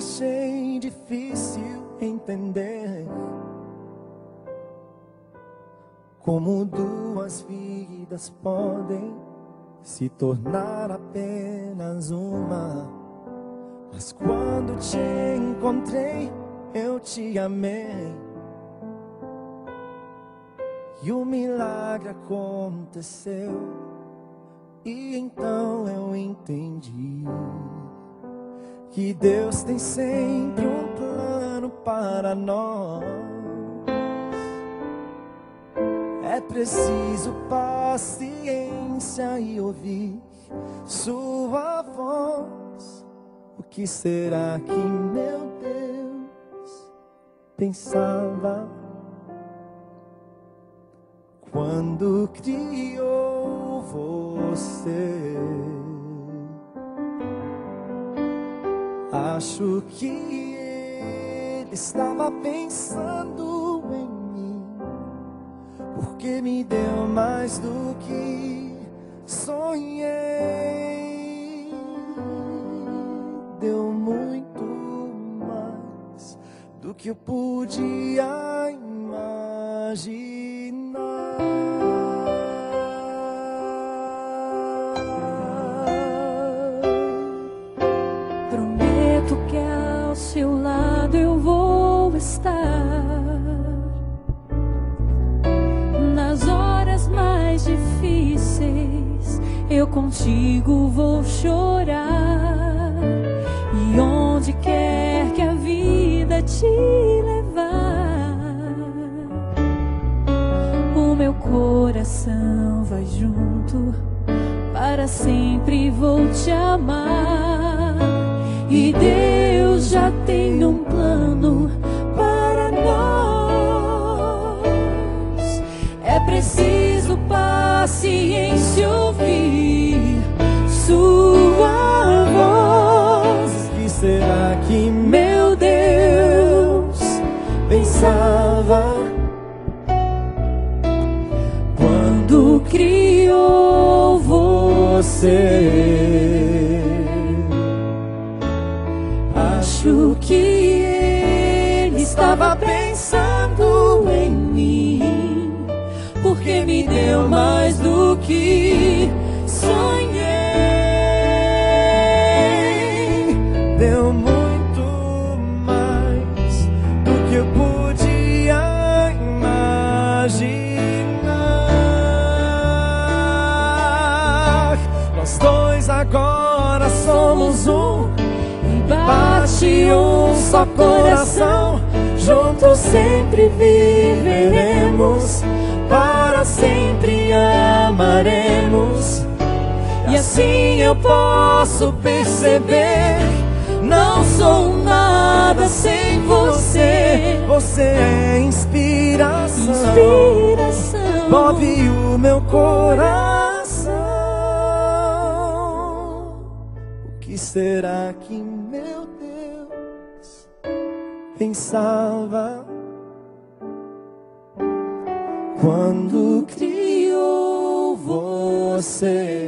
achei difícil entender como duas vidas podem se tornar apenas uma. Mas quando te encontrei, eu te amei. E o milagre aconteceu. E então eu entendi que Deus tem sempre um plano para nós. É preciso paciência e ouvir Sua voz. O que será que meu Deus pensava quando criou você? Acho que ele estava pensando em mim, porque me deu mais do que sonhei. Deu muito mais do que eu podia imaginar. Ao seu lado eu vou estar. Nas horas mais difíceis, eu contigo vou chorar. E onde quer que a vida te levar, o meu coração vai junto. Para sempre vou te amar. E Deus Preciso paciência ouvir Sua voz. Que será que Meu Deus, pensava quando criou você? Que sonhei. Deu muito mais do que eu podia imaginar. Nós dois agora somos um. E Bate um só coração, juntos sempre viveremos, amaremos. E assim eu posso perceber, não sou nada sem você. Você é inspiração, inspiração. move o meu coração. O que será que meu Deus pensava quando você?